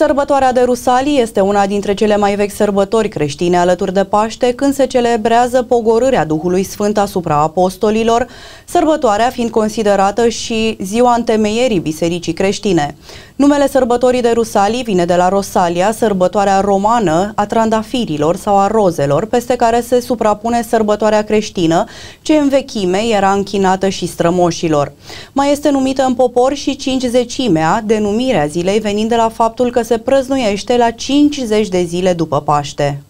Sărbătoarea de Rusalii este una dintre cele mai vechi sărbători creștine alături de Paște, când se celebrează pogorârea Duhului Sfânt asupra apostolilor, sărbătoarea fiind considerată și ziua întemeierii Bisericii creștine. Numele sărbătorii de Rusalii vine de la Rosalia, sărbătoarea romană a trandafirilor sau a rozelor, peste care se suprapune sărbătoarea creștină, ce în vechime era închinată și strămoșilor. Mai este numită în popor și cincizecimea, denumirea zilei venind de la faptul că se prăznuiește la 50 de zile după Paște.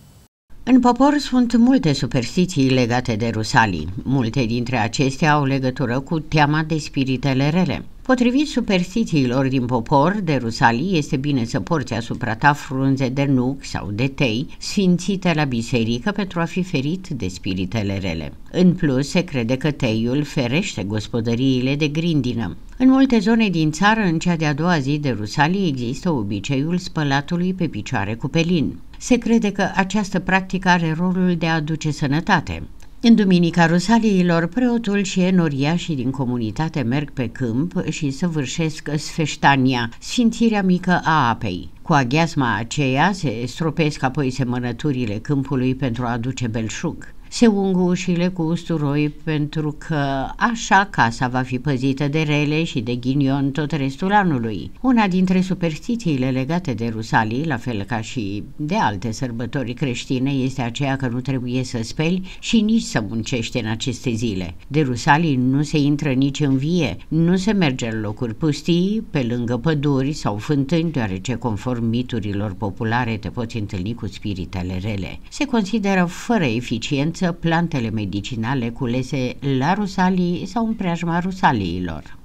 În popor sunt multe superstiții legate de Rusalii. Multe dintre acestea au legătură cu teama de spiritele rele. Potrivit superstițiilor din popor, de Rusalii este bine să porți asupra ta frunze de nuc sau de tei sfințite la biserică pentru a fi ferit de spiritele rele. În plus, se crede că teiul ferește gospodăriile de grindină. În multe zone din țară, în cea de-a doua zi de Rusalii, există obiceiul spălatului pe picioare cu pelin. Se crede că această practică are rolul de a aduce sănătate. În Duminica Rusaliilor, preotul și enoriașii din comunitate merg pe câmp și săvârșesc sfeștania, sfințirea mică a apei. Cu aghiazma aceea se stropesc apoi semănăturile câmpului pentru a aduce belșug se ung ușile cu usturoi pentru că așa casa va fi păzită de rele și de ghinion tot restul anului. Una dintre superstițiile legate de Rusalii, la fel ca și de alte sărbători creștine, este aceea că nu trebuie să speli și nici să muncești în aceste zile. De Rusalii nu se intră nici în vie, nu se merge în locuri pustii, pe lângă păduri sau fântâni, deoarece conform miturilor populare te poți întâlni cu spiritele rele. Se consideră fără eficiență plantele medicinale culese la rusalii sau în preajma rusaliilor.